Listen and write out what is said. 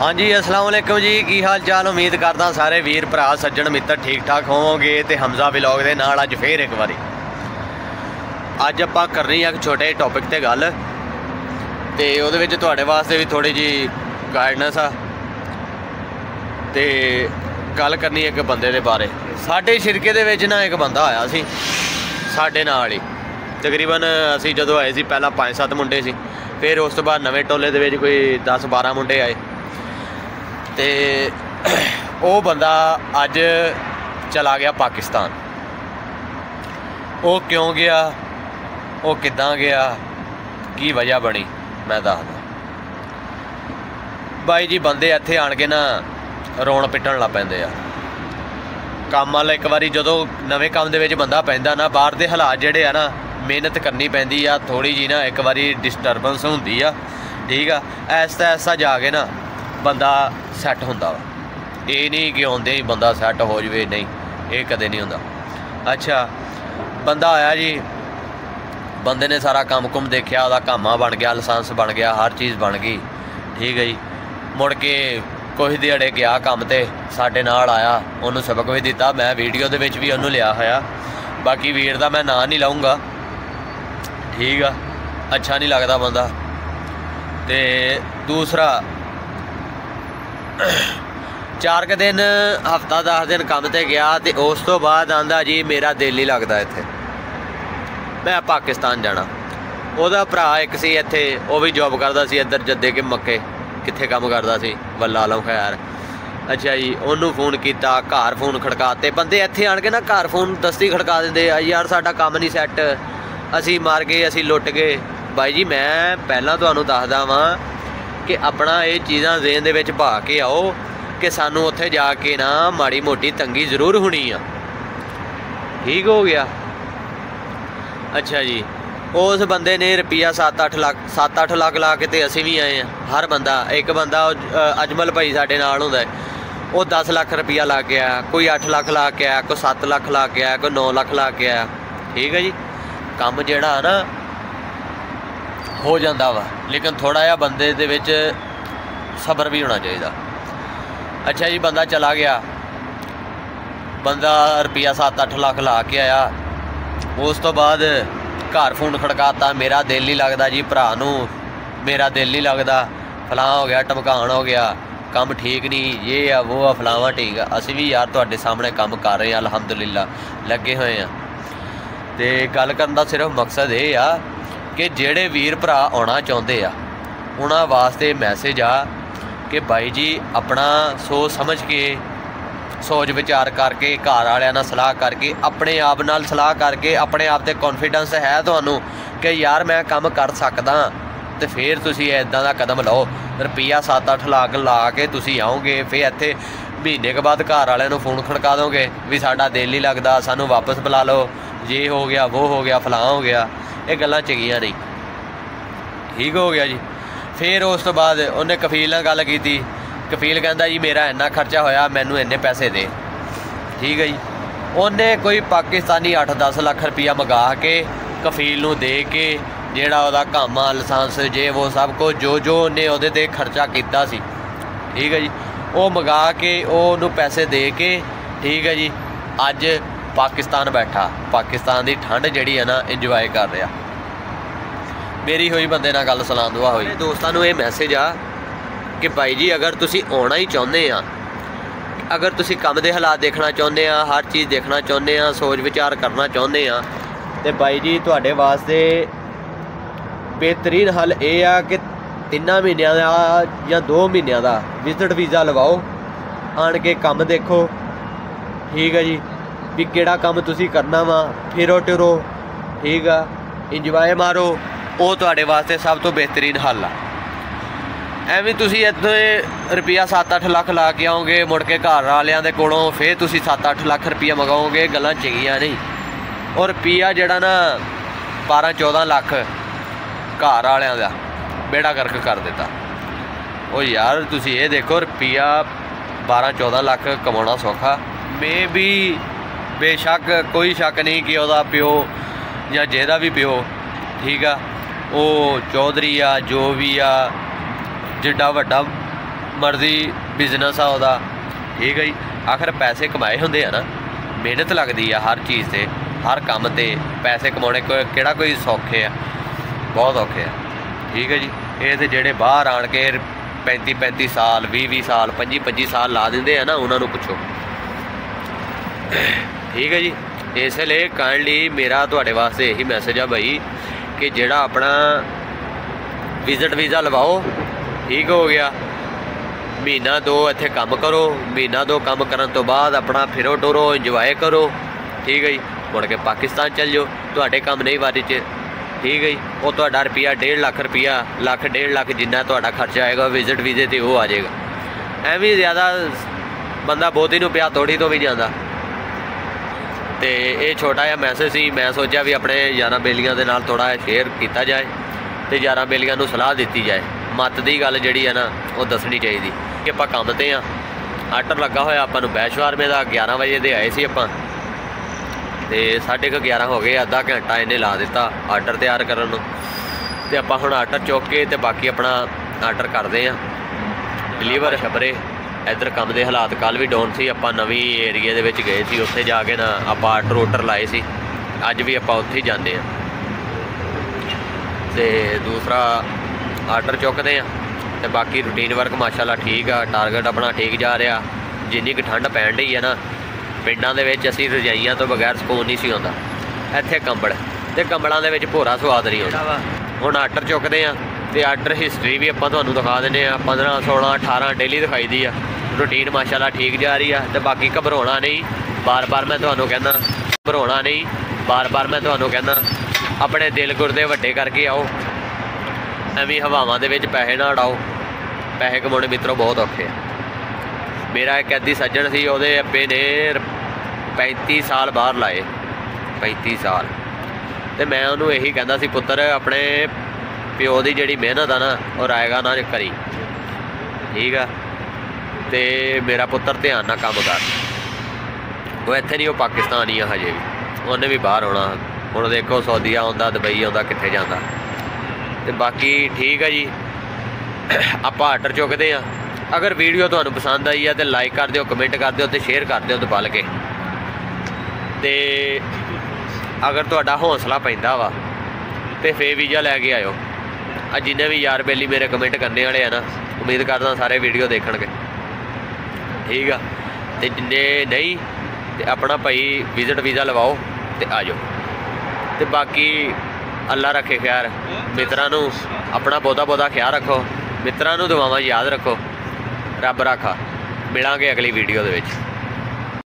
ਹਾਂਜੀ, ਅਸਲਾਮ ਵਾਲੇਕੁਮ ਜੀ। ਕੀ ਹਾਲ ਚਾਲ ਉਮੀਦ ਕਰਦਾ ਸਾਰੇ ਵੀਰ, ਭਰਾ, ਸੱਜਣ, ਮਿੱਤਰ ਠੀਕ ਠਾਕ ਹੋਵੋਗੇ ਤੇ ਹਮਜ਼ਾ ਵਲੌਗ ਦੇ ਨਾਲ ਅੱਜ ਫੇਰ ਇੱਕ ਵਾਰੀ। ਅੱਜ ਆਪਾਂ ਕਰਨੀ ਆ ਇੱਕ ਛੋਟੇ ਟੌਪਿਕ ਤੇ ਗੱਲ ਤੇ ਉਹਦੇ ਵਿੱਚ ਤੁਹਾਡੇ ਵਾਸਤੇ ਵੀ ਥੋੜੀ ਜੀ ਗਾਈਡਨੈਸ ਆ ਤੇ ਗੱਲ ਕਰਨੀ ਇੱਕ ਬੰਦੇ ਦੇ ਬਾਰੇ। ਸਾਡੇ ਸ਼ਿਰਕੇ ਦੇ ਵਿੱਚ ਨਾ ਇੱਕ ਬੰਦਾ ਆਇਆ ਸੀ, ਸਾਡੇ ਨਾਲ ਹੀ। ਤਕਰੀਬਨ ਅਸੀਂ ਜਦੋਂ ਆਏ ਸੀ, ਪਹਿਲਾਂ 5-7 ਮੁੰਡੇ ਸੀ, ਫਿਰ ਉਸ ਤੋਂ ਬਾਅਦ ਨਵੇਂ ਟੋਲੇ ਦੇ ਵਿੱਚ ਕੋਈ 10-12 ਮੁੰਡੇ ਆਏ। ਤੇ ਉਹ ਬੰਦਾ ਅੱਜ ਚਲਾ ਗਿਆ ਪਾਕਿਸਤਾਨ। ਉਹ ਕਿਉਂ ਗਿਆ? ਉਹ ਕਿੱਦਾਂ ਗਿਆ? ਕੀ ਵਜ੍ਹਾ ਬਣੀ? ਮੈਂ ਦੱਸਦਾ। ਬਾਈ ਜੀ, ਬੰਦੇ ਇੱਥੇ ਆਣ ਕੇ ਨਾ ਰੋਣ ਪਿੱਟਣ ਲੱਗ ਪੈਂਦੇ ਆ। ਕੰਮ ਵਾਲਾ ਇੱਕ ਵਾਰੀ ਜਦੋਂ ਨਵੇਂ ਕੰਮ ਦੇ ਵਿੱਚ ਬੰਦਾ ਪੈਂਦਾ ਨਾ, ਬਾਹਰ ਦੇ ਹਾਲਾਤ ਜਿਹੜੇ ਆ ਨਾ, ਮਿਹਨਤ ਕਰਨੀ ਪੈਂਦੀ ਆ ਥੋੜੀ ਜੀ ਨਾ ਇੱਕ ਵਾਰੀ ਡਿਸਟਰਬੈਂਸ ਹੁੰਦੀ ਆ। ਠੀਕ ਆ? ਐਸਾ ਐਸਾ ਜਾ ਕੇ ਨਾ ਬੰਦਾ ਸੈੱਟ ਹੁੰਦਾ ਵਾ। ਇਹ ਨਹੀਂ ਕਿ ਆਉਂਦੇ ਹੀ ਬੰਦਾ ਸੈੱਟ ਹੋ ਜਵੇ, ਨਹੀਂ, ਇਹ ਕਦੇ ਨਹੀਂ ਹੁੰਦਾ। ਅੱਛਾ, ਬੰਦਾ ਆਇਆ ਜੀ, ਬੰਦੇ ਨੇ ਸਾਰਾ ਕੰਮ ਕੁਮ ਦੇਖਿਆ, ਉਹਦਾ ਕਾਮਾ ਬਣ ਗਿਆ, ਲਾਇਸੈਂਸ ਬਣ ਗਿਆ, ਹਰ ਚੀਜ਼ ਬਣ ਗਈ। ਠੀਕ ਹੈ ਜੀ। ਮੁੜ ਕੇ ਕੋਈ ਦਿਹਾੜੇ ਗਿਆ ਕੰਮ ਤੇ, ਸਾਡੇ ਨਾਲ ਆਇਆ, ਉਹਨੂੰ ਸਬਕ ਵੀ ਦਿੱਤਾ, ਮੈਂ ਵੀਡੀਓ ਦੇ ਵਿੱਚ ਵੀ ਉਹਨੂੰ ਲਿਆ ਹੋਇਆ। ਬਾਕੀ ਵੀਰ ਦਾ ਮੈਂ ਨਾਂ ਨਹੀਂ ਲਾਉਂਗਾ ਠੀਕ ਆ, ਅੱਛਾ ਨਹੀਂ ਲੱਗਦਾ ਬੰਦਾ। ਤੇ ਦੂਸਰਾ ਚਾਰ ਕ ਦਿਨ, ਹਫਤਾ 10 ਦਿਨ ਕੰਮ ਤੇ ਗਿਆ ਤੇ ਉਸ ਤੋਂ ਬਾਅਦ ਆਂਦਾ ਜੀ, ਮੇਰਾ ਦਿਲ ਨਹੀਂ ਲੱਗਦਾ ਇੱਥੇ। ਮੈਂ ਪਾਕਿਸਤਾਨ ਜਾਣਾ। ਉਹਦਾ ਭਰਾ ਇੱਕ ਸੀ ਇੱਥੇ, ਉਹ ਵੀ ਜੌਬ ਕਰਦਾ ਸੀ ਇੱਧਰ ਜੱਦੇ ਕੇ ਮੱਕੇ, ਕਿੱਥੇ ਕੰਮ ਕਰਦਾ ਸੀ, ਵੱਲਾ ਆਲਮ ਖੈਰ। ਅੱਛਾ ਜੀ, ਉਹਨੂੰ ਫੋਨ ਕੀਤਾ, ਘਰ ਫੋਨ ਖੜਕਾਤੇ। ਬੰਦੇ ਇੱਥੇ ਆਣ ਕੇ ਨਾ ਘਰ ਫੋਨ ਦਸਤੀ ਖੜਕਾ ਦਿੰਦੇ ਆ, ਯਾਰ ਸਾਡਾ ਕੰਮ ਨਹੀਂ ਸੈੱਟ ਅਸੀਂ ਮਾਰ ਗਏ, ਅਸੀਂ ਲੁੱਟ ਗਏ। ਬਾਈ ਜੀ, ਮੈਂ ਪਹਿਲਾਂ ਤੁਹਾਨੂੰ ਦੱਸਦਾ ਵਾਂ ਕਿ ਆਪਣਾ ਇਹ ਚੀਜ਼ਾਂ ਜ਼ੇਨ ਦੇ ਵਿੱਚ ਭਾ ਕੇ ਆਓ ਕਿ ਸਾਨੂੰ ਉੱਥੇ ਜਾ ਕੇ ਨਾ ਮਾੜੀ ਮੋਟੀ ਤੰਗੀ ਜ਼ਰੂਰ ਹੋਣੀ ਆ। ਠੀਕ ਹੋ ਗਿਆ। ਅੱਛਾ ਜੀ। ਉਸ ਬੰਦੇ ਨੇ ਰੁਪਿਆ 7-8 ਲੱਖ 7-8 ਲੱਖ ਲਾ ਕੇ ਤੇ ਅਸੀਂ ਵੀ ਆਏ ਆ। ਹਰ ਬੰਦਾ ਇੱਕ ਬੰਦਾ ਉਹ, ਅਜਮਲ ਭਾਈ ਸਾਡੇ ਨਾਲ ਹੁੰਦਾ ਉਹ 10 ਲੱਖ ਰੁਪਿਆ ਲਾ ਕੇ ਆਇਆ ਕੋਈ 8 ਲੱਖ ਲਾ ਕੇ ਆਇਆ ਕੋਈ 7 ਲੱਖ ਲਾ ਕੇ ਆਇਆ ਕੋਈ 9 ਲੱਖ ਲਾ ਕੇ ਆਇਆ। ਠੀਕ ਹੈ ਜੀ। ਕੰਮ ਜਿਹੜਾ ਆ ਨਾ ਹੋ ਜਾਂਦਾ ਵਾ। ਲੇਕਿਨ ਥੋੜਾ ਜਿਹਾ ਬੰਦੇ ਦੇ ਵਿੱਚ ਸਬਰ ਵੀ ਹੋਣਾ ਚਾਹੀਦਾ। ਅੱਛਾ ਜੀ, ਬੰਦਾ ਚਲਾ ਗਿਆ। ਬੰਦਾ ਰੁਪਿਆ 7-8 ਲੱਖ ਲਾ ਕੇ ਆਇਆ। ਉਸ ਤੋਂ ਬਾਅਦ ਘਰ ਫੋਨ ਖੜਕਾਤਾ, ਮੇਰਾ ਦਿਲ ਨਹੀਂ ਲੱਗਦਾ ਜੀ ਭਰਾ ਨੂੰ। ਮੇਰਾ ਦਿਲ ਨਹੀਂ ਲੱਗਦਾ। ਫਲਾਂ ਹੋ ਗਿਆ ਟਮਕਾਣ ਹੋ ਗਿਆ। ਕੰਮ ਠੀਕ ਨਹੀਂ ਇਹ ਆ ਉਹ ਆ, ਫਲਾਵਾ ਠੀਕ ਆ। ਅਸੀਂ ਵੀ ਯਾਰ ਤੁਹਾਡੇ ਸਾਹਮਣੇ ਕੰਮ ਕਰ ਰਹੇ ਆ ਅਲਹਮਦੁਲਿਲਾ। ਲੱਗੇ ਹੋਏ ਆ ਤੇ ਗੱਲ ਕਰਨ ਦਾ ਸਿਰਫ ਮਕਸਦ ਇਹ ਆ ਕਿ ਜਿਹੜੇ ਵੀਰ ਭਰਾ ਆਉਣਾ ਚਾਹੁੰਦੇ ਆ, ਉਹਨਾਂ ਵਾਸਤੇ ਮੈਸੇਜ ਆ ਕਿ ਬਾਈ ਜੀ ਆਪਣਾ ਸੋਚ ਸਮਝ ਕੇ, ਸੋਚ ਵਿਚਾਰ ਕਰਕੇ, ਘਰ ਵਾਲਿਆਂ ਨਾਲ ਸਲਾਹ ਕਰਕੇ, ਆਪਣੇ ਆਪ ਨਾਲ ਸਲਾਹ ਕਰਕੇ, ਆਪਣੇ ਆਪ ਤੇ ਕੌਨਫੀਡੈਂਸ ਹੈ ਤੁਹਾਨੂੰ ਕਿ ਯਾਰ ਮੈਂ ਕੰਮ ਕਰ ਸਕਦਾ ਤੇ ਫਿਰ ਤੁਸੀਂ ਇਦਾਂ ਦਾ ਕਦਮ ਲਓ। ਰੁਪਈਆ 7-8 ਲੱਖ ਲਾ ਕੇ ਤੁਸੀਂ ਆਓਗੇ, ਫਿਰ ਇੱਥੇ ਮਹੀਨੇ ਕੇ ਬਾਅਦ ਘਰ ਵਾਲਿਆਂ ਨੂੰ ਫੋਨ ਖੜਕਾ ਦੋਗੇ ਵੀ ਸਾਡਾ ਦਿਲ ਨਹੀਂ ਲੱਗਦਾ, ਸਾਨੂੰ ਵਾਪਸ ਬੁਲਾ ਲਓ। ਜੇ ਹੋ ਗਿਆ ਉਹ ਹੋ ਗਿਆ ਫਲਾਂ ਹੋ ਗਿਆ। ਇਹ ਗੱਲਾਂ ਚੰਗੀਆਂ ਨਹੀਂ। ਠੀਕ ਹੋ ਗਿਆ ਜੀ। ਫਿਰ ਉਸ ਤੋਂ ਬਾਅਦ ਉਹਨੇ ਕਫੀਲ ਨਾਲ ਗੱਲ ਕੀਤੀ। ਕਫੀਲ ਕਹਿੰਦਾ, ਜੀ, ਮੇਰਾ ਇੰਨਾ ਖਰਚਾ ਹੋਇਆ, ਮੈਨੂੰ ਇੰਨੇ ਪੈਸੇ ਦੇ। ਠੀਕ ਹੈ ਜੀ। ਉਹਨੇ ਕੋਈ ਪਾਕਿਸਤਾਨੀ 8-10 ਲੱਖ ਰੁਪਇਆ ਮੰਗਾ ਕੇ ਕਫੀਲ ਨੂੰ ਦੇ ਕੇ, ਜਿਹੜਾ ਉਹਦਾ ਕਾਮਾ ਲਾਇਸੈਂਸ ਜੇ ਉਹ ਸਭ ਕੁਝ, ਜੋ ਜੋ ਉਹਨੇ ਉਹਦੇ ਤੇ ਖਰਚਾ ਕੀਤਾ ਸੀ। ਠੀਕ ਹੈ ਜੀ। ਉਹ ਮੰਗਾ ਕੇ, ਉਹ ਉਹਨੂੰ ਪੈਸੇ ਦੇ ਕੇ, ਠੀਕ ਹੈ ਜੀ। ਅੱਜ ਪਾਕਿਸਤਾਨ ਬੈਠਾ। ਪਾਕਿਸਤਾਨ ਦੀ ਠੰਡ ਜਿਹੜੀ ਹੈ ਨਾ ਇੰਜੋਏ ਕਰ ਰਿਹਾ। ਮੇਰੀ ਹੋਈ ਬੰਦੇ ਨਾਲ ਗੱਲ, ਸਲਾਮ ਦੁਆ ਹੋਈ। ਦੋਸਤਾਂ ਨੂੰ ਇਹ ਮੈਸੇਜ ਆ ਕਿ ਭਾਈ ਜੀ, ਅਗਰ ਤੁਸੀਂ ਆਉਣਾ ਹੀ ਚਾਹੁੰਦੇ ਆ, ਅਗਰ ਤੁਸੀਂ ਕੰਮ ਦੇ ਹਾਲਾਤ ਦੇਖਣਾ ਚਾਹੁੰਦੇ ਆ, ਹਰ ਚੀਜ਼ ਦੇਖਣਾ ਚਾਹੁੰਦੇ ਆ, ਸੋਚ ਵਿਚਾਰ ਕਰਨਾ ਚਾਹੁੰਦੇ ਆ, ਤੇ ਭਾਈ ਜੀ, ਤੁਹਾਡੇ ਵਾਸਤੇ ਬਿਹਤਰੀਨ ਹੱਲ ਇਹ ਆ ਕਿ ਤਿੰਨਾਂ ਮਹੀਨਿਆਂ ਦਾ ਜਾਂ 2 ਮਹੀਨਿਆਂ ਦਾ ਵਿਜ਼ਿਟ ਵੀਜ਼ਾ ਲਵਾਓ, ਆਣ ਕੇ ਕੰਮ ਦੇਖੋ। ਠੀਕ ਹੈ ਜੀ। ਵੀ ਕਿਹੜਾ ਕੰਮ ਤੁਸੀਂ ਕਰਨਾ ਵਾ, ਫਿਰੋ ਟਿਰੋ, ਠੀਕ ਆ? ਇੰਜੋਏ ਮਾਰੋ, ਉਹ ਤੁਹਾਡੇ ਵਾਸਤੇ ਸਭ ਤੋਂ ਬਿਹਤਰੀਨ ਹੱਲ ਆ। ਐਵੇਂ ਤੁਸੀਂ ਇੱਥੇ ਰੁਪਿਆ 7-8 ਲੱਖ ਲਾ ਕੇ ਆਓਗੇ, ਮੁੜ ਕੇ ਘਰ ਵਾਲਿਆਂ ਦੇ ਕੋਲੋਂ ਫੇਰ ਤੁਸੀਂ 7-8 ਲੱਖ ਰੁਪਿਆ ਮਗਾਓਗੇ, ਗੱਲਾਂ ਚੰਗੀਆਂ ਨਹੀਂ। ਔਰ ਰੁਪਿਆ ਜਿਹੜਾ ਨਾ 12-14 ਲੱਖ ਘਰ ਵਾਲਿਆਂ ਦਾ ਬੇੜਾ ਕਰਕ ਕਰ ਦਿੱਤਾ। ਉਹ ਯਾਰ ਤੁਸੀਂ ਇਹ ਦੇਖੋ ਰੁਪਿਆ 12-14 ਲੱਖ ਕਮਾਉਣਾ ਸੌਖਾ। ਮੇ ਵੀ ਬੇਸ਼ੱਕ ਕੋਈ ਸ਼ੱਕ ਨਹੀਂ ਕਿ ਉਹਦਾ ਪਿਓ ਜਾਂ ਜਿਹਦਾ ਵੀ ਪਿਓ, ਠੀਕ ਆ, ਉਹ ਚੌਧਰੀ ਆ, ਜੋ ਵੀ ਆ, ਜਿੱਡਾ ਵੱਡਾ ਮਰਜ਼ੀ ਬਿਜ਼ਨਸ ਆ ਉਹਦਾ, ਠੀਕ ਹੈ ਜੀ। ਆਖਰ ਪੈਸੇ ਕਮਾਏ ਹੁੰਦੇ ਆ ਨਾ, ਮਿਹਨਤ ਲੱਗਦੀ ਆ ਹਰ ਚੀਜ਼ ਤੇ, ਹਰ ਕੰਮ ਤੇ ਪੈਸੇ ਕਮਾਉਣੇ ਕੋਈ ਕਿਹੜਾ ਕੋਈ ਸੌਖੇ ਆ, ਬਹੁਤ ਔਖੇ ਆ, ਠੀਕ ਹੈ ਜੀ। ਇਹ ਤੇ ਜਿਹੜੇ ਬਾਹਰ ਆਣ ਕੇ 35 35 ਸਾਲ 20 20 ਸਾਲ 25 25 ਸਾਲ ਲਾ ਦਿੰਦੇ ਆ ਨਾ, ਉਹਨਾਂ ਨੂੰ ਪੁੱਛੋ। ਠੀਕ ਹੈ ਜੀ। ਇਸ ਲਈ ਕਾਈਂਡਲੀ ਮੇਰਾ ਤੁਹਾਡੇ ਵਾਸਤੇ ਇਹੀ ਮੈਸੇਜ ਆ ਭਾਈ ਕਿ ਜਿਹੜਾ ਆਪਣਾ ਵਿਜ਼ਿਟ ਵੀਜ਼ਾ ਲਵਾਓ, ਠੀਕ ਹੋ ਗਿਆ। ਮਹੀਨਾ ਦੋ ਇੱਥੇ ਕੰਮ ਕਰੋ, ਮਹੀਨਾ ਦੋ ਕੰਮ ਕਰਨ ਤੋਂ ਬਾਅਦ ਆਪਣਾ ਫਿਰੋ ਟੁਰੋ ਇੰਜੋਏ ਕਰੋ, ਠੀਕ ਹੈ ਜੀ। ਮੁੜ ਕੇ ਪਾਕਿਸਤਾਨ ਚੱਲ ਜਾਓ, ਤੁਹਾਡੇ ਕੰਮ ਨਹੀਂ ਵਾਰੀ 'ਚ ਠੀਕ ਹੈ ਜੀ। ਉਹ ਤੁਹਾਡਾ ਰੁਪਿਆ 1.5 ਲੱਖ ਰੁਪਿਆ, ਲੱਖ 1.5 ਲੱਖ ਜਿੰਨਾ ਤੁਹਾਡਾ ਖਰਚਾ ਆਏਗਾ ਵਿਜ਼ਿਟ ਵੀਜ਼ੇ ਤੇ ਉਹ ਆ ਜਾਏਗਾ। ਐਵੇਂ ਜ਼ਿਆਦਾ ਬੰਦਾ ਬਹੁਤੀ ਨੂੰ ਪਿਆ ਤੋੜੀ ਤੋਂ ਵੀ ਜਾਂਦਾ ਤੇ ਇਹ ਛੋਟਾ ਜਿਹਾ ਮੈਸੇਜ ਸੀ। ਮੈਂ ਸੋਚਿਆ ਵੀ ਆਪਣੇ ਯਾਰਾਂ ਬੇਲੀਆਂ ਦੇ ਨਾਲ ਥੋੜਾ ਸ਼ੇਅਰ ਕੀਤਾ ਜਾਏ ਤੇ ਯਾਰਾਂ ਬੇਲੀਆਂ ਨੂੰ ਸਲਾਹ ਦਿੱਤੀ ਜਾਏ। ਮਤ ਦੀ ਗੱਲ ਜਿਹੜੀ ਹੈ ਨਾ, ਉਹ ਦੱਸਣੀ ਚਾਹੀਦੀ। ਕਿ ਆਪਾਂ ਕੰਮ ਤੇ ਆ ਆਰਡਰ ਲੱਗਾ ਹੋਇਆ ਆਪਾਂ ਨੂੰ ਬੈਸ਼ਵਾਰਮੇ ਦਾ 11 ਵਜੇ ਦੇ ਆਏ ਸੀ ਆਪਾਂ। ਤੇ 11:30 ਹੋ ਗਏ, ਅੱਧਾ ਘੰਟਾ ਇਹਨੇ ਲਾ ਦਿੱਤਾ ਆਰਡਰ ਤਿਆਰ ਕਰਨ ਨੂੰ। ਤੇ ਆਪਾਂ ਹੁਣ ਆਰਡਰ ਚੁੱਕ ਕੇ ਤੇ ਬਾਕੀ ਆਪਣਾ ਆਰਡਰ ਕਰਦੇ ਆ ਡਿਲੀਵਰ ਛਪਰੇ ਇੱਧਰ ਕੰਮ ਦੇ ਹਾਲਾਤ ਕੱਲ ਵੀ ਡਾਊਨ ਸੀ ਆਪਾਂ ਨਵੀਂ ਏਰੀਆ ਦੇ ਵਿੱਚ ਗਏ ਸੀ ਉੱਥੇ ਜਾ ਕੇ ਨਾ ਆਪਾਂ ਆਰਡਰ ਆਰਡਰ ਲਾਏ ਸੀ ਅੱਜ ਵੀ ਆਪਾਂ ਉੱਥੇ ਹੀ ਜਾਂਦੇ ਆ ਤੇ ਦੂਸਰਾ ਆਰਡਰ ਚੁੱਕਦੇ ਆ ਤੇ ਬਾਕੀ ਰੂਟੀਨ ਵਰਕ ਮਾਸ਼ਾਅੱਲਾ ਠੀਕ ਆ ਟਾਰਗੇਟ ਆਪਣਾ ਠੀਕ ਜਾ ਰਿਹਾ ਜਿੰਨੀ ਕਿ ਠੰਡ ਪੈਣ ਢਈ ਆ ਨਾ ਪਿੰਡਾਂ ਦੇ ਵਿੱਚ ਅਸੀਂ ਰਜਾਈਆਂ ਤੋਂ ਬਗੈਰ ਸਕੂਨ ਨਹੀਂ ਸੀ ਆਉਂਦਾ। ਇੱਥੇ ਕੰਬਲ ਤੇ ਕੰਬਲਾਂ ਦੇ ਵਿੱਚ ਭੋਰਾ ਸਵਾਦ ਨਹੀਂ ਆਉਂਦਾ। ਹੁਣ ਆਰਡਰ ਚੁੱਕਦੇ ਆ ਤੇ ਆਰਡਰ ਹਿਸਟਰੀ ਵੀ ਆਪਾਂ ਤੁਹਾਨੂੰ ਦਿਖਾ ਦਿੰਦੇ ਆ 15 16 18 ਡੇਲੀ ਦਿਖਾਈ ਦੀ ਆ। ਰੂਟੀਨ ਮਾਸ਼ਾਅੱਲਾ ਠੀਕ ਜਾ ਰਹੀ ਆ ਤੇ ਬਾਕੀ ਘਬਰਾਉਣਾ ਨਹੀਂ। ਬਾਰ-ਬਾਰ ਮੈਂ ਤੁਹਾਨੂੰ ਕਹਿੰਦਾ, ਘਬਰਾਉਣਾ ਨਹੀਂ। ਬਾਰ-ਬਾਰ ਮੈਂ ਤੁਹਾਨੂੰ ਕਹਿੰਦਾ, ਆਪਣੇ ਦਿਲ ਗੁਰਦੇ ਵੱਡੇ ਕਰਕੇ ਆਓ। ਐਵੇਂ ਹਵਾਵਾਂ ਦੇ ਵਿੱਚ ਪੈਸੇ ਨਾ ਉਡਾਓ। ਪੈਸੇ ਕਮਾਉਣੇ ਮਿੱਤਰੋ ਬਹੁਤ ਔਖੇ ਆ। ਮੇਰਾ ਇੱਕ ਐਦੀ ਸੱਜਣ ਸੀ, ਉਹਦੇ ਅੱਬੇ ਨੇ 35 ਸਾਲ ਬਾਹਰ ਲਾਏ। 35 ਸਾਲ। ਤੇ ਮੈਂ ਉਹਨੂੰ ਇਹੀ ਕਹਿੰਦਾ ਸੀ, ਪੁੱਤਰ, ਆਪਣੇ ਪਿਓ ਦੀ ਜਿਹੜੀ ਮਿਹਨਤ ਆ ਨਾ, ਉਹ ਰਾਏਗਾ ਨਾ ਕਰੀ ਠੀਕ ਆ? ਤੇ ਮੇਰਾ ਪੁੱਤਰ ਧਿਆਨ ਨਾਲ ਕੰਮ ਕਰ। ਉਹ ਇੱਥੇ ਨਹੀਂ, ਉਹ ਪਾਕਿਸਤਾਨੀ ਆ ਹਜੇ ਵੀ। ਉਹਨੇ ਵੀ ਬਾਹਰ ਆਉਣਾ। ਹੁਣ ਦੇਖੋ ਸਾਊਦੀ ਆਉਂਦਾ, ਦੁਬਈ ਆਉਂਦਾ, ਕਿੱਥੇ ਜਾਂਦਾ। ਤੇ ਬਾਕੀ ਠੀਕ ਆ ਜੀ। ਆਪਾਂ ਆਰਡਰ ਚੁੱਕਦੇ ਆ। ਅਗਰ ਵੀਡੀਓ ਤੁਹਾਨੂੰ ਪਸੰਦ ਆਈ ਆ ਤੇ ਲਾਈਕ ਕਰ ਦਿਓ ਕਮੈਂਟ ਕਰ ਦਿਓ ਤੇ ਸ਼ੇਅਰ ਕਰ ਦਿਓ ਦਬਲ ਕੇ। ਤੇ ਅਗਰ ਤੁਹਾਡਾ ਹੌਸਲਾ ਪੈਂਦਾ ਵਾ, ਤੇ ਫੇ ਵੀਜ਼ਾ ਲੈ ਕੇ ਆਇਓ। ਆ ਜਿੰਨੇ ਵੀ ਯਾਰ ਬੇਲੀ ਮੇਰੇ ਕਮੈਂਟ ਕਰਨੇ ਵਾਲੇ ਆ ਨਾ, ਉਮੀਦ ਕਰਦਾ ਸਾਰੇ ਵੀਡੀਓ ਦੇਖਣਗੇ। ਠੀਕ ਆ? ਤੇ ਜਿੰਨੇ ਨਹੀਂ, ਤੇ ਆਪਣਾ ਭਾਈ ਵਿਜ਼ਿਟ ਵੀਜ਼ਾ ਲਵਾਓ ਤੇ ਆ ਜਾਓ ਤੇ ਬਾਕੀ ਅੱਲਾ ਰੱਖੇ ਖਿਆਲ, ਮਿੱਤਰਾਂ ਨੂੰ ਆਪਣਾ ਬਹੁਤਾ ਬਹੁਤਾ ਖਿਆਲ ਰੱਖੋ, ਮਿੱਤਰਾਂ ਨੂੰ ਦੁਆਵਾਂ ਯਾਦ ਰੱਖੋ। ਰੱਬ ਰਾਖਾ। ਮਿਲਾਂਗੇ ਅਗਲੀ ਵੀਡੀਓ ਦੇ ਵਿੱਚ।